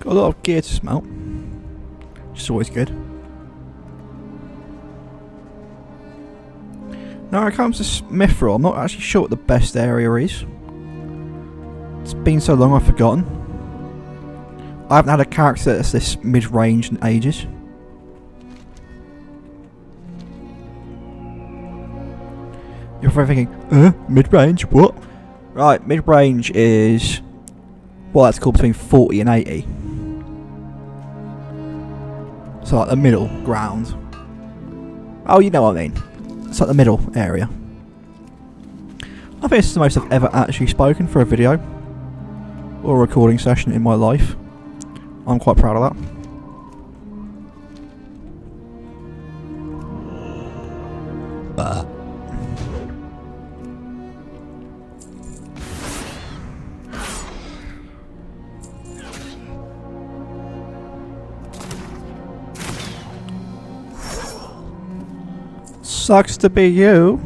Got a lot of gear to smelt. Which is always good. Now, when it comes to Mithril, I'm not actually sure what the best area is. It's been so long I've forgotten. I haven't had a character that's this mid-range in ages. You're probably thinking, uh, mid-range, what? Right, mid-range is, well, that's called between 40 and 80. So like the middle ground. Oh, you know what I mean. It's like the middle area. I think this is the most I've ever actually spoken for a video or a recording session in my life. I'm quite proud of that. Sucks to be you.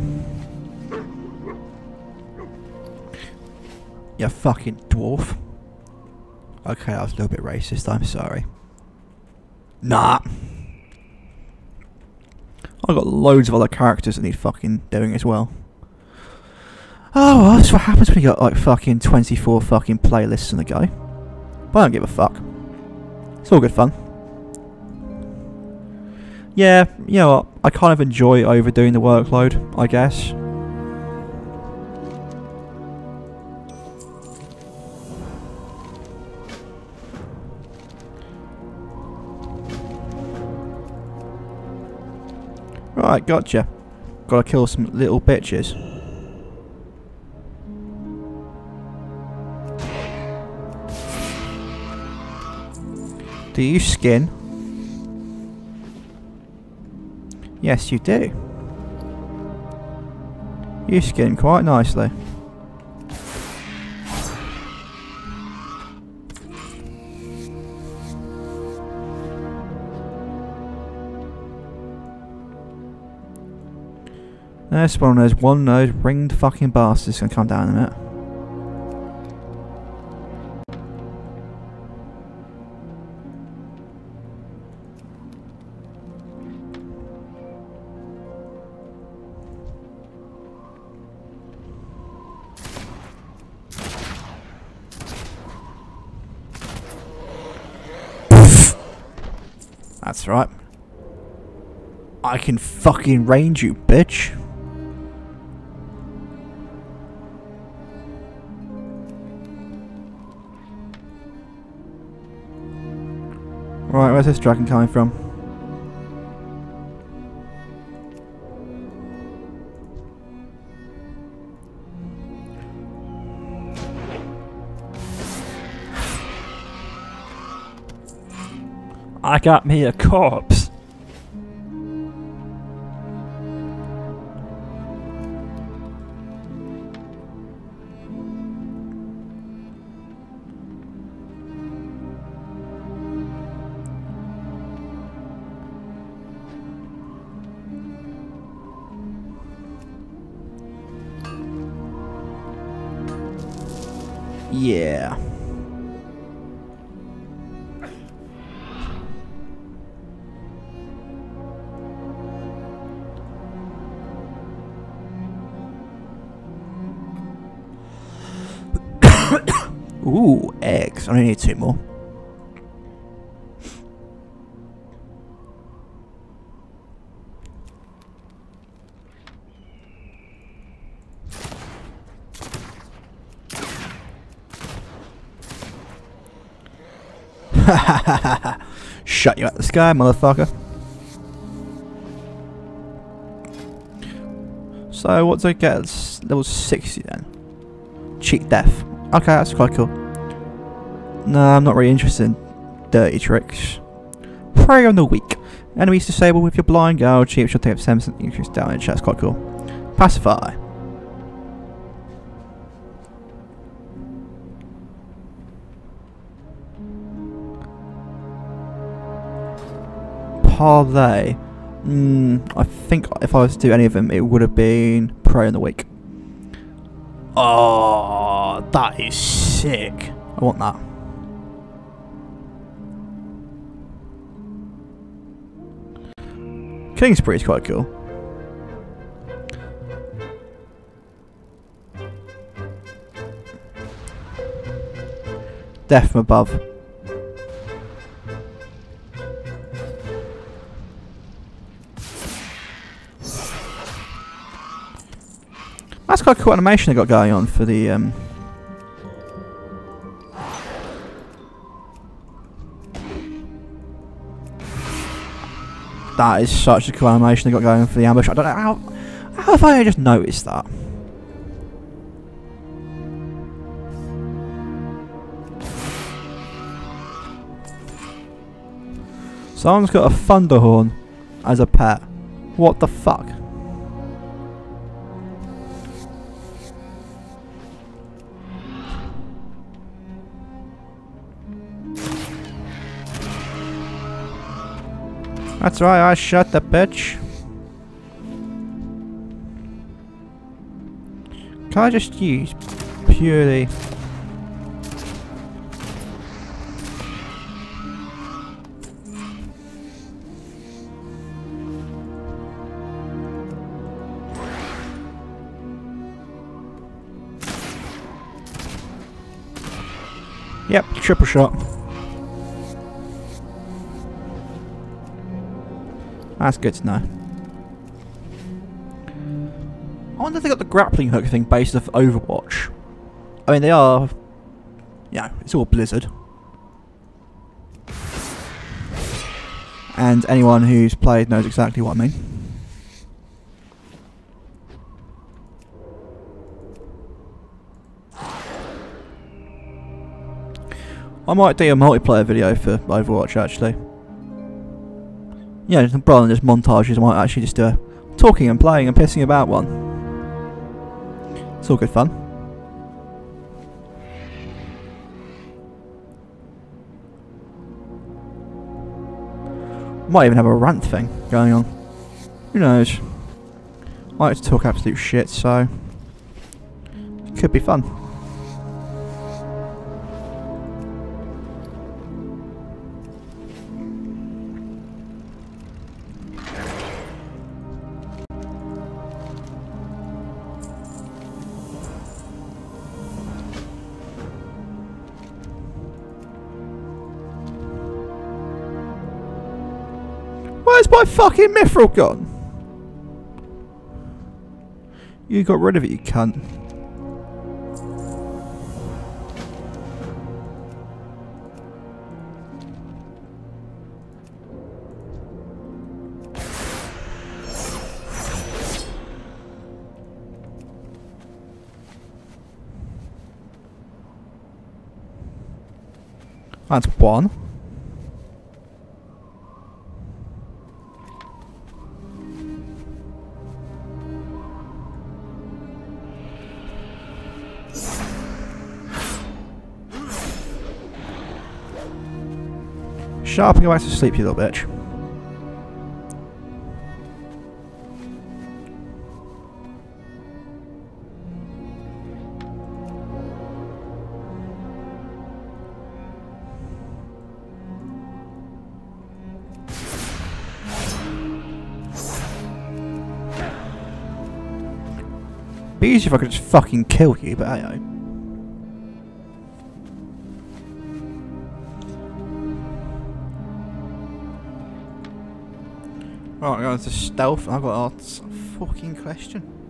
You fucking dwarf. Okay, I was a little bit racist, I'm sorry. Nah. I've got loads of other characters that need fucking doing as well. Oh, well, that's what happens when you got like fucking 24 fucking playlists on the go. But I don't give a fuck. It's all good fun. Yeah, you know? I kind of enjoy overdoing the workload, I guess. Right, gotcha. Gotta kill some little bitches. Do you skin? Yes, you do. You skin quite nicely. There's one of those one nose ringed fucking bastards gonna come down in a minute. That's right. I can fucking range you, bitch. Right, where's this dragon coming from? I got me a corpse. Yeah. Ooh, eggs. I only need two more. Shut you out the sky, motherfucker. So, what do I get? Level 60 then. Cheat death. Okay, that's quite cool. No, I'm not really interested in dirty tricks. Prey on the weak. Enemies disabled with your blind girl. Cheap Shot take up 7% increased damage. That's quite cool. Pacify. Parley. Mm, I think if I was to do any of them, it would have been Prey on the Weak. Oh, that is sick. I want that. Killing Spree is quite cool. Death from above. That's quite a cool animation they got going on for the um, That is such a cool animation they got going for the ambush. I don't know how how have I just noticed that? Someone's got a thunderhorn as a pet. What the fuck? That's why I shot the bitch. Can I just use purely... Yep, triple shot. That's good to know. I wonder if they got the grappling hook thing based off Overwatch. I mean, they are... Yeah, it's all Blizzard. And anyone who's played knows exactly what I mean. I might do a multiplayer video for Overwatch actually yeah, rather than just montages, I might actually just do uh, talking and playing and pissing about one. It's all good fun. Might even have a rant thing going on. Who knows? I like to talk absolute shit, so... It could be fun. My fucking mithril gone? You got rid of it, you cunt. That's one. Shut up and go back to sleep, you little bitch. Be easy if I could just fucking kill you, but hey, Right, going to stealth. I've got a fucking question.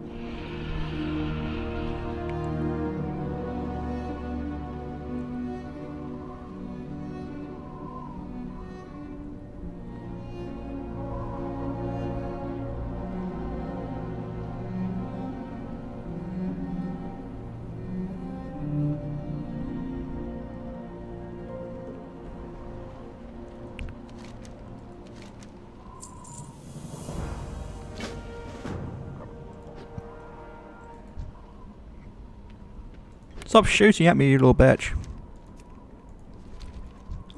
Stop shooting at me, you little bitch.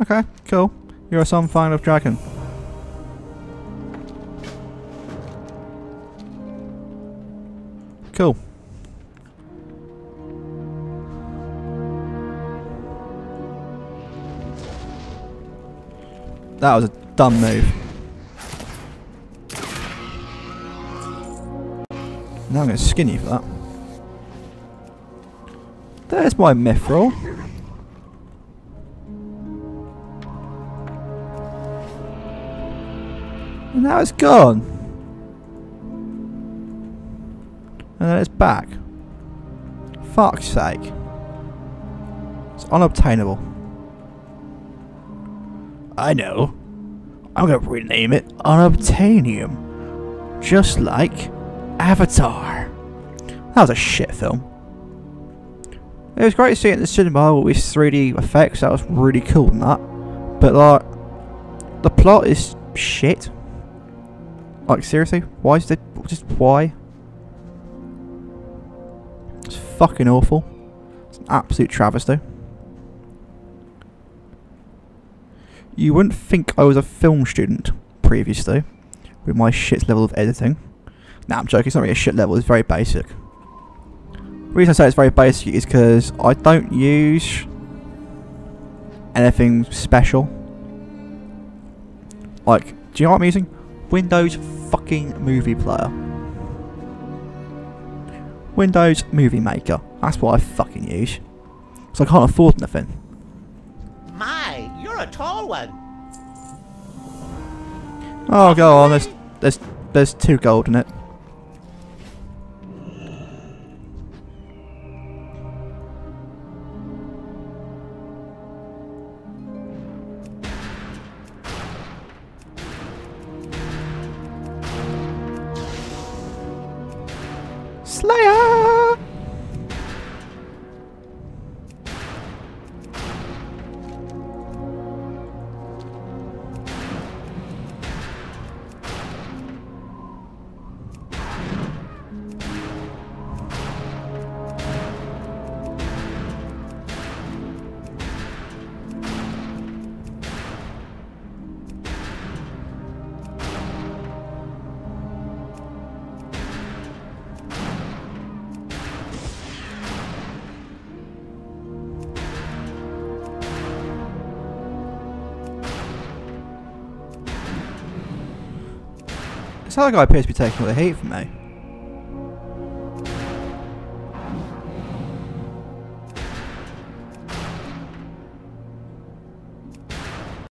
Okay, cool. You're some kind of dragon. Cool. That was a dumb move. Now I'm going to skin you for that. There's my mithril. And now it's gone. And then it's back. Fuck's sake. It's unobtainable. I know. I'm gonna rename it Unobtainium. Just like Avatar. That was a shit film. It was great to see it in the cinema with 3D effects, that was really cool and that. But like, the plot is shit. Like seriously, why is it, just why? It's fucking awful. It's an absolute travesty. You wouldn't think I was a film student previously, with my shit level of editing. Nah, I'm joking, it's not really a shit level, it's very basic. The reason I say it's very basic is because I don't use anything special. Like, do you know what I'm using? Windows fucking Movie Player. Windows Movie Maker. That's what I fucking use. So I can't afford nothing. My, you're a tall one. Oh, go on. There's, there's, there's two gold in it. This other guy appears to be taking all the heat from me.